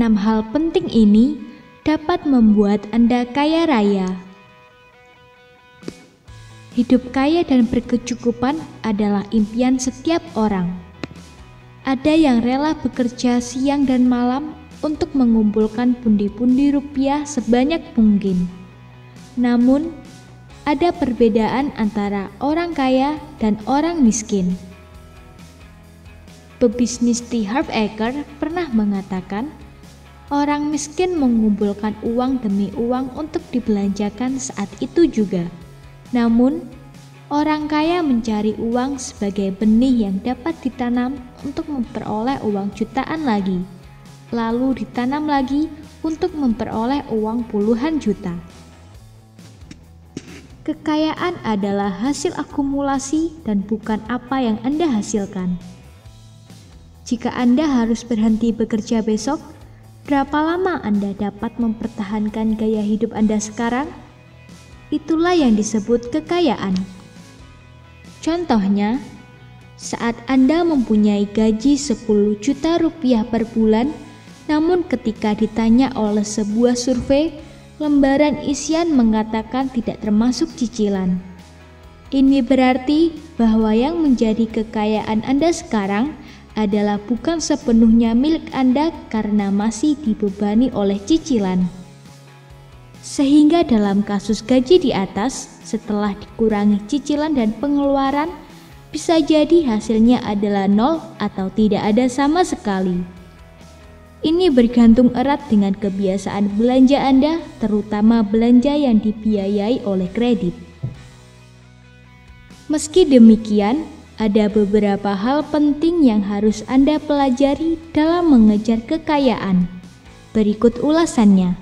Enam hal penting ini dapat membuat Anda kaya raya. Hidup kaya dan berkecukupan adalah impian setiap orang. Ada yang rela bekerja siang dan malam untuk mengumpulkan pundi-pundi rupiah sebanyak mungkin. Namun, ada perbedaan antara orang kaya dan orang miskin. Pebisnis T. Harv Eker pernah mengatakan, orang miskin mengumpulkan uang demi uang untuk dibelanjakan saat itu juga. Namun, orang kaya mencari uang sebagai benih yang dapat ditanam untuk memperoleh uang jutaan lagi, lalu ditanam lagi untuk memperoleh uang puluhan juta. Kekayaan adalah hasil akumulasi dan bukan apa yang Anda hasilkan. Jika Anda harus berhenti bekerja besok, berapa lama Anda dapat mempertahankan gaya hidup Anda sekarang? Itulah yang disebut kekayaan. Contohnya, saat Anda mempunyai gaji 10 juta rupiah per bulan, namun ketika ditanya oleh sebuah survei, lembaran isian mengatakan tidak termasuk cicilan. Ini berarti bahwa yang menjadi kekayaan Anda sekarang adalah bukan sepenuhnya milik Anda karena masih dibebani oleh cicilan. Sehingga dalam kasus gaji di atas, setelah dikurangi cicilan dan pengeluaran, bisa jadi hasilnya adalah nol atau tidak ada sama sekali. Ini bergantung erat dengan kebiasaan belanja Anda, terutama belanja yang dibiayai oleh kredit. Meski demikian, ada beberapa hal penting yang harus Anda pelajari dalam mengejar kekayaan. Berikut ulasannya.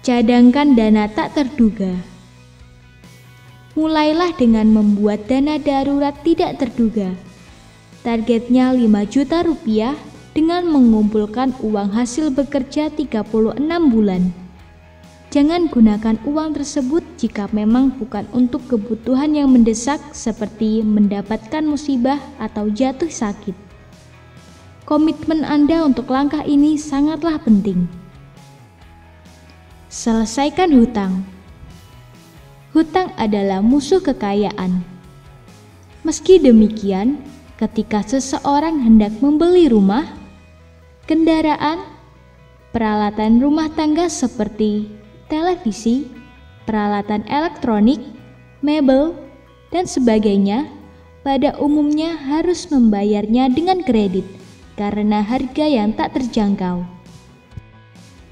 Cadangkan dana tak terduga. Mulailah dengan membuat dana darurat tidak terduga. Targetnya 5 juta rupiah dengan mengumpulkan uang hasil bekerja 36 bulan. Jangan gunakan uang tersebut jika memang bukan untuk kebutuhan yang mendesak seperti mendapatkan musibah atau jatuh sakit. Komitmen Anda untuk langkah ini sangatlah penting. Selesaikan hutang. Hutang adalah musuh kekayaan. Meski demikian, ketika seseorang hendak membeli rumah, kendaraan, peralatan rumah tangga seperti televisi, peralatan elektronik, mebel, dan sebagainya, pada umumnya harus membayarnya dengan kredit karena harga yang tak terjangkau.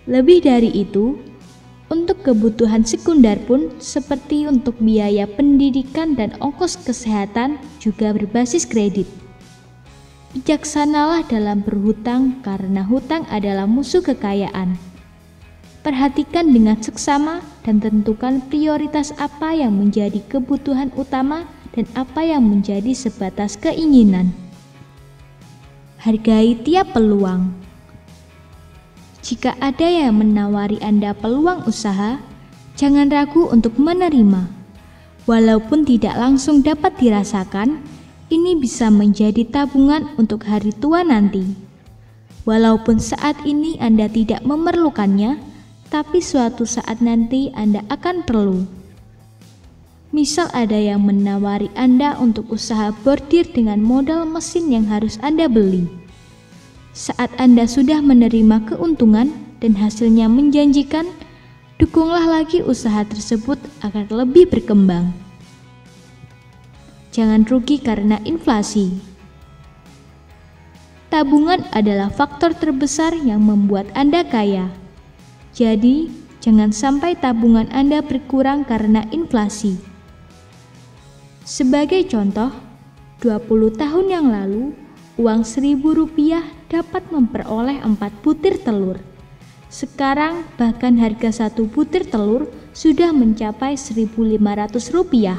Lebih dari itu, untuk kebutuhan sekunder pun seperti untuk biaya pendidikan dan ongkos kesehatan juga berbasis kredit. Bijaksanalah dalam berhutang karena hutang adalah musuh kekayaan. Perhatikan dengan seksama dan tentukan prioritas apa yang menjadi kebutuhan utama dan apa yang menjadi sebatas keinginan. Hargai tiap peluang. Jika ada yang menawari Anda peluang usaha, jangan ragu untuk menerima. Walaupun tidak langsung dapat dirasakan, ini bisa menjadi tabungan untuk hari tua nanti. Walaupun saat ini Anda tidak memerlukannya, tapi suatu saat nanti Anda akan perlu. Misal ada yang menawari Anda untuk usaha bordir dengan modal mesin yang harus Anda beli. Saat Anda sudah menerima keuntungan dan hasilnya menjanjikan, dukunglah lagi usaha tersebut agar lebih berkembang jangan rugi karena inflasi. Tabungan adalah faktor terbesar yang membuat Anda kaya. Jadi, jangan sampai tabungan Anda berkurang karena inflasi. Sebagai contoh, 20 tahun yang lalu, uang seribu rupiah dapat memperoleh 4 butir telur. Sekarang bahkan harga satu butir telur sudah mencapai 1.500 rupiah.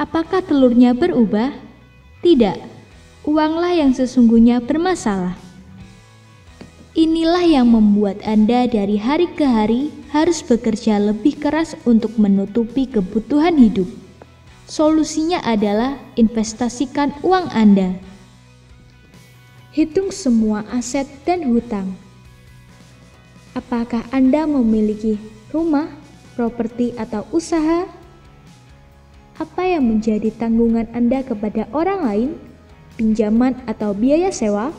Apakah telurnya berubah? Tidak, uanglah yang sesungguhnya bermasalah. Inilah yang membuat Anda dari hari ke hari harus bekerja lebih keras untuk menutupi kebutuhan hidup. Solusinya adalah investasikan uang Anda. Hitung semua aset dan hutang. Apakah Anda memiliki rumah, properti, atau usaha? Apa yang menjadi tanggungan Anda kepada orang lain, pinjaman atau biaya sewa?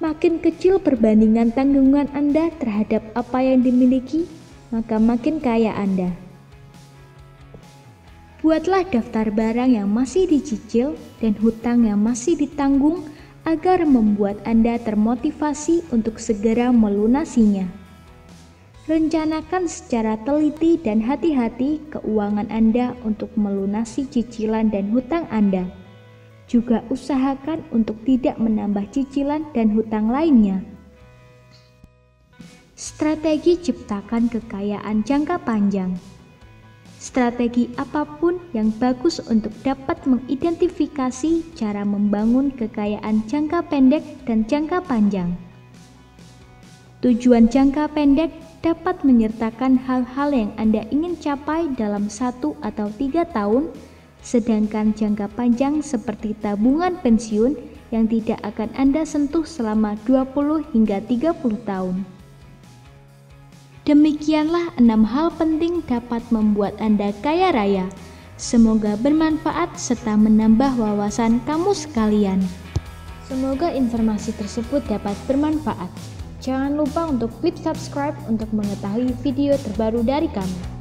Makin kecil perbandingan tanggungan Anda terhadap apa yang dimiliki, maka makin kaya Anda. Buatlah daftar barang yang masih dicicil dan hutang yang masih ditanggung agar membuat Anda termotivasi untuk segera melunasinya. Rencanakan secara teliti dan hati-hati keuangan Anda untuk melunasi cicilan dan hutang Anda. Juga usahakan untuk tidak menambah cicilan dan hutang lainnya. Strategi ciptakan kekayaan jangka panjang strategi apa pun yang bagus untuk dapat mengidentifikasi cara membangun kekayaan jangka pendek dan jangka panjang. Tujuan jangka pendek dapat menyertakan hal-hal yang Anda ingin capai dalam satu atau tiga tahun, sedangkan jangka panjang seperti tabungan pensiun yang tidak akan Anda sentuh selama 20 hingga 30 tahun. Demikianlah enam hal penting dapat membuat Anda kaya raya. Semoga bermanfaat serta menambah wawasan kamu sekalian. Semoga informasi tersebut dapat bermanfaat. Jangan lupa untuk klik subscribe untuk mengetahui video terbaru dari kami.